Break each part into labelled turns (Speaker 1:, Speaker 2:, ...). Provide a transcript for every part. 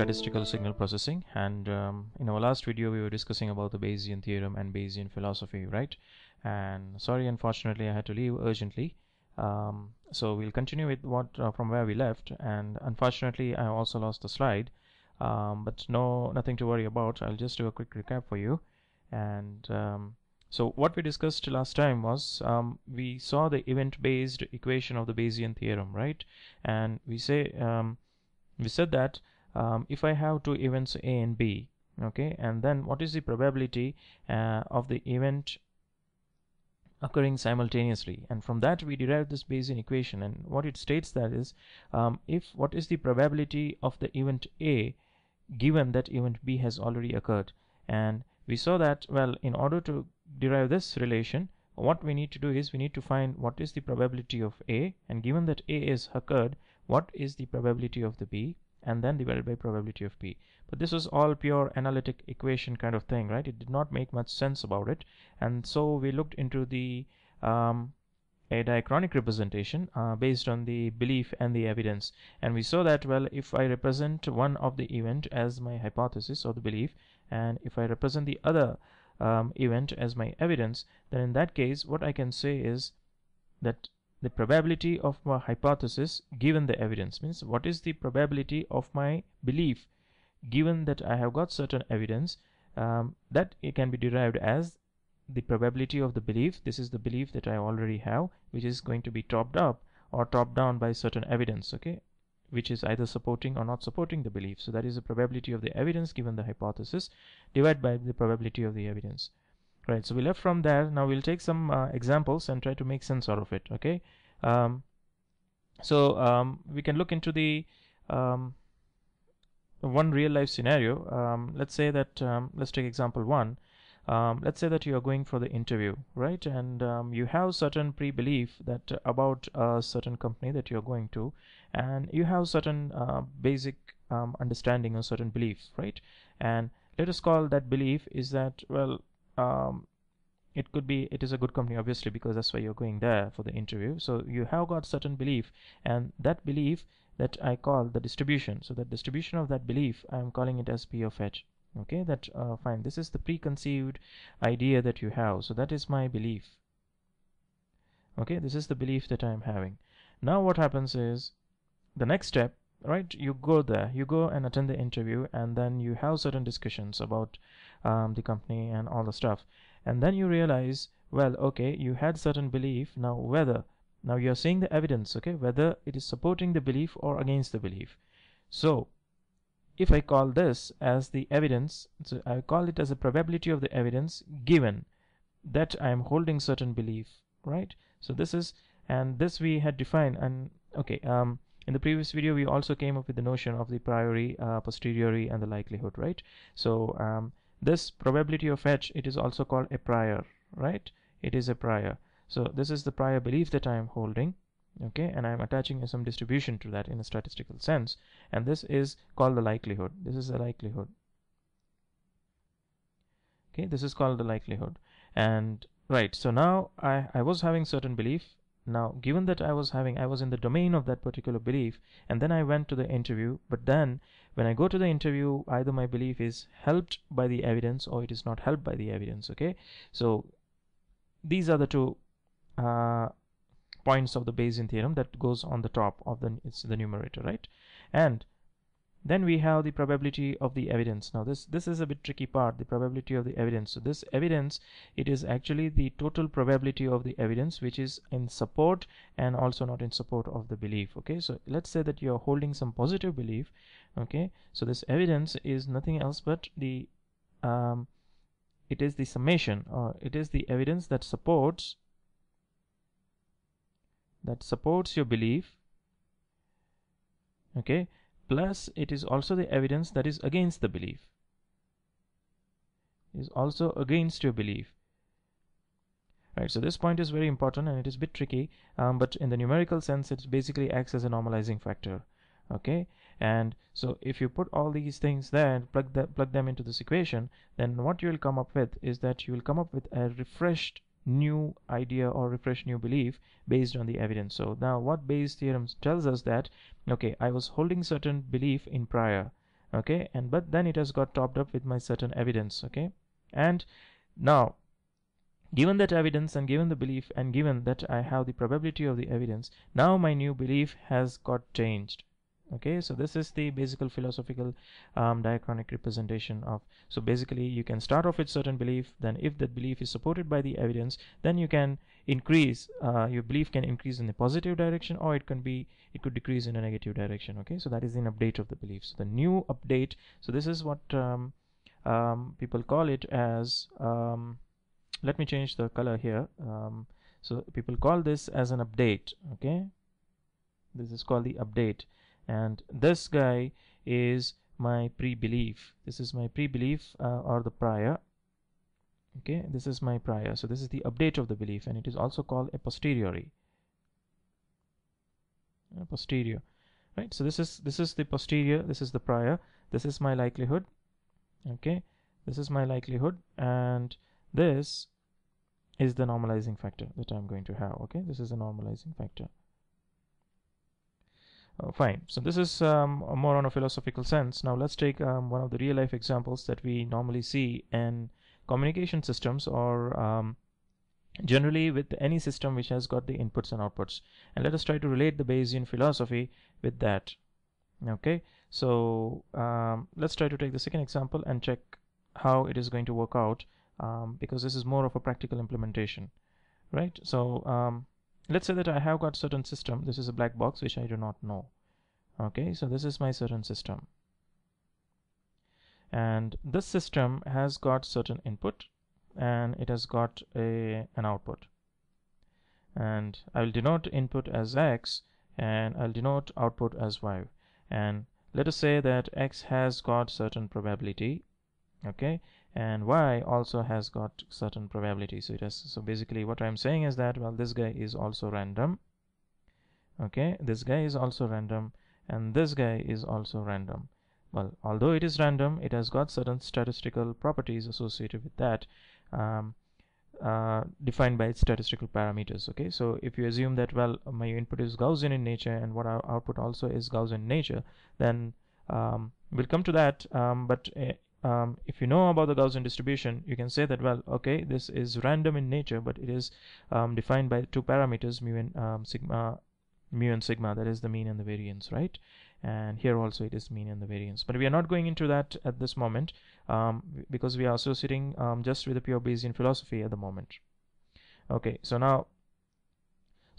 Speaker 1: statistical signal processing. And um, in our last video we were discussing about the Bayesian theorem and Bayesian philosophy right? And sorry unfortunately I had to leave urgently. Um, so we'll continue with what uh, from where we left. And unfortunately I also lost the slide. Um, but no nothing to worry about. I'll just do a quick recap for you. And um, so what we discussed last time was um, we saw the event-based equation of the Bayesian theorem right? And we say um, we said that um, if I have two events A and B okay and then what is the probability uh, of the event occurring simultaneously? And from that we derive this Bayesian equation. And what it states that is um, if what is the probability of the event A given that event B has already occurred? And we saw that well in order to derive this relation what we need to do is we need to find what is the probability of A. And given that A is occurred what is the probability of the B and then divided by probability of P. But this was all pure analytic equation kind of thing, right? It did not make much sense about it. And so we looked into the um, a diachronic representation uh, based on the belief and the evidence. And we saw that, well, if I represent one of the event as my hypothesis or the belief, and if I represent the other um, event as my evidence, then in that case, what I can say is that the probability of my hypothesis given the evidence. Means what is the probability of my belief given that I have got certain evidence um, that it can be derived as the probability of the belief. This is the belief that I already have which is going to be topped up or topped down by certain evidence okay? Which is either supporting or not supporting the belief. So that is the probability of the evidence given the hypothesis divided by the probability of the evidence right so we left from there. Now we'll take some uh, examples and try to make sense out of it okay? Um, so um, we can look into the um, one real life scenario. Um, let's say that um, let's take example one. Um, let's say that you are going for the interview right? And you have certain pre-belief that uh, about a certain company that you're going to and you have certain uh, basic understanding or certain belief right? And let us call that belief is that well um, it could be it is a good company obviously because that's why you're going there for the interview. So you have got certain belief and that belief that I call the distribution. So the distribution of that belief I'm calling it as P of H. Okay that uh, fine. This is the preconceived idea that you have. So that is my belief. Okay this is the belief that I'm having. Now what happens is the next step right you go there. You go and attend the interview and then you have certain discussions about um, the company and all the stuff. And then you realize well okay you had certain belief now whether now you're seeing the evidence okay whether it is supporting the belief or against the belief. So if I call this as the evidence so I call it as a probability of the evidence given that I am holding certain belief right? So this is and this we had defined and okay um in the previous video we also came up with the notion of the priori uh, posteriori and the likelihood right? So um, this probability of h it is also called a prior right? It is a prior. So this is the prior belief that I am holding okay? And I'm attaching some distribution to that in a statistical sense. And this is called the likelihood. This is the likelihood. Okay this is called the likelihood. And right so now I, I was having certain belief now, given that I was having, I was in the domain of that particular belief, and then I went to the interview, but then when I go to the interview, either my belief is helped by the evidence or it is not helped by the evidence, okay? So, these are the two uh, points of the Bayesian theorem that goes on the top of the, it's the numerator, right? And then we have the probability of the evidence. Now this this is a bit tricky part the probability of the evidence. So this evidence it is actually the total probability of the evidence which is in support and also not in support of the belief okay? So let's say that you are holding some positive belief okay? So this evidence is nothing else but the um, it is the summation or it is the evidence that supports that supports your belief okay plus it is also the evidence that is against the belief. Is also against your belief. Right so this point is very important and it is a bit tricky um, but in the numerical sense it basically acts as a normalizing factor okay? And so if you put all these things there and plug, the, plug them into this equation then what you will come up with is that you will come up with a refreshed new idea or refresh new belief based on the evidence. So now what Bayes theorem tells us that okay I was holding certain belief in prior okay and but then it has got topped up with my certain evidence okay? And now given that evidence and given the belief and given that I have the probability of the evidence now my new belief has got changed okay so this is the basic philosophical um, diachronic representation of so basically you can start off with certain belief then if that belief is supported by the evidence then you can increase uh, your belief can increase in the positive direction or it can be it could decrease in a negative direction okay? So that is an update of the belief. So the new update so this is what um, um, people call it as um, let me change the color here um, so people call this as an update okay? This is called the update and this guy is my pre-belief. This is my pre-belief uh, or the prior. Okay this is my prior. So this is the update of the belief and it is also called a posteriori. A posterior right? So this is this is the posterior this is the prior. This is my likelihood. Okay this is my likelihood and this is the normalizing factor that I'm going to have. Okay this is a normalizing factor uh, fine. So this is um, more on a philosophical sense. Now let's take um, one of the real life examples that we normally see in communication systems or um, generally with any system which has got the inputs and outputs. And let us try to relate the Bayesian philosophy with that. Okay, so um, let's try to take the second example and check how it is going to work out um, because this is more of a practical implementation, right? So um, let's say that I have got certain system. This is a black box which I do not know. Okay so this is my certain system. And this system has got certain input and it has got a an output. And I will denote input as X and I'll denote output as Y. And let us say that X has got certain probability okay and y also has got certain probability so it has so basically what i'm saying is that well this guy is also random. Okay this guy is also random and this guy is also random. Well although it is random it has got certain statistical properties associated with that um, uh, defined by its statistical parameters okay? So if you assume that well my input is Gaussian in nature and what our output also is Gaussian in nature then um, we'll come to that um, but uh, um, if you know about the Gaussian distribution, you can say that, well, okay, this is random in nature, but it is um, defined by two parameters, mu and um, sigma, mu and sigma, that is the mean and the variance, right? And here also it is mean and the variance. But we are not going into that at this moment um, because we are associating um, just with the pure Bayesian philosophy at the moment. Okay, so now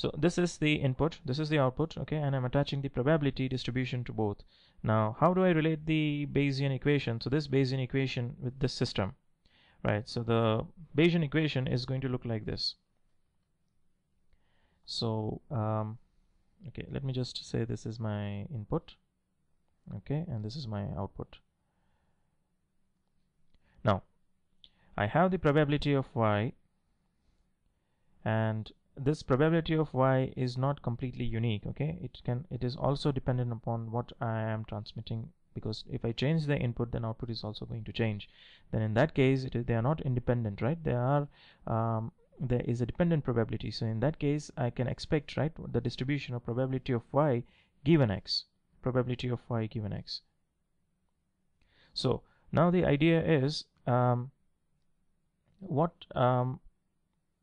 Speaker 1: so this is the input this is the output okay and I'm attaching the probability distribution to both now how do I relate the Bayesian equation? So this Bayesian equation with this system right? So the Bayesian equation is going to look like this. So um, okay let me just say this is my input okay and this is my output. Now I have the probability of y and this probability of y is not completely unique okay? It can it is also dependent upon what I am transmitting because if I change the input then output is also going to change. Then in that case it is, they are not independent right? They are um, there is a dependent probability. So in that case I can expect right the distribution of probability of y given x probability of y given x. So now the idea is um, what um,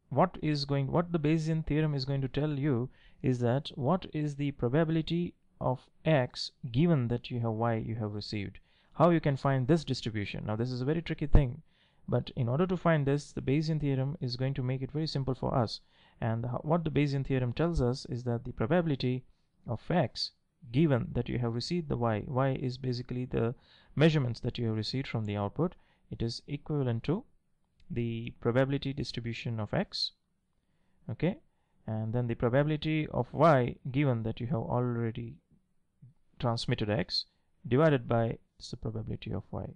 Speaker 1: what is going what the Bayesian theorem is going to tell you is that what is the probability of x given that you have y you have received? How you can find this distribution? Now this is a very tricky thing but in order to find this the Bayesian theorem is going to make it very simple for us. And what the Bayesian theorem tells us is that the probability of x given that you have received the y y is basically the measurements that you have received from the output. It is equivalent to the probability distribution of x okay? And then the probability of y given that you have already transmitted x divided by the probability of y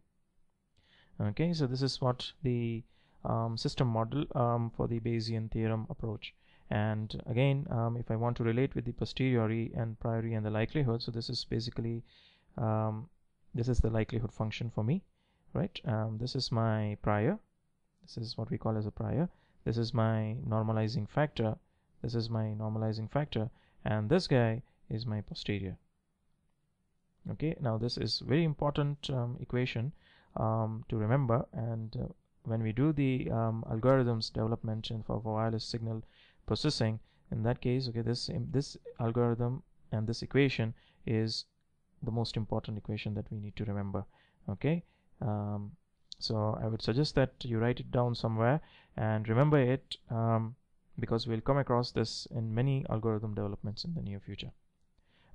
Speaker 1: okay? So this is what the um, system model um, for the Bayesian theorem approach. And again um, if I want to relate with the posteriori and priori and the likelihood so this is basically um, this is the likelihood function for me right? Um, this is my prior this is what we call as a prior. This is my normalizing factor. This is my normalizing factor. And this guy is my posterior. Okay now this is very important um, equation um, to remember. And uh, when we do the um, algorithms development for, for wireless signal processing in that case okay this this algorithm and this equation is the most important equation that we need to remember. Okay um, so I would suggest that you write it down somewhere and remember it um, because we'll come across this in many algorithm developments in the near future.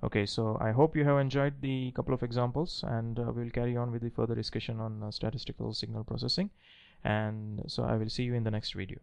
Speaker 1: Okay so I hope you have enjoyed the couple of examples and uh, we'll carry on with the further discussion on uh, statistical signal processing. And so I will see you in the next video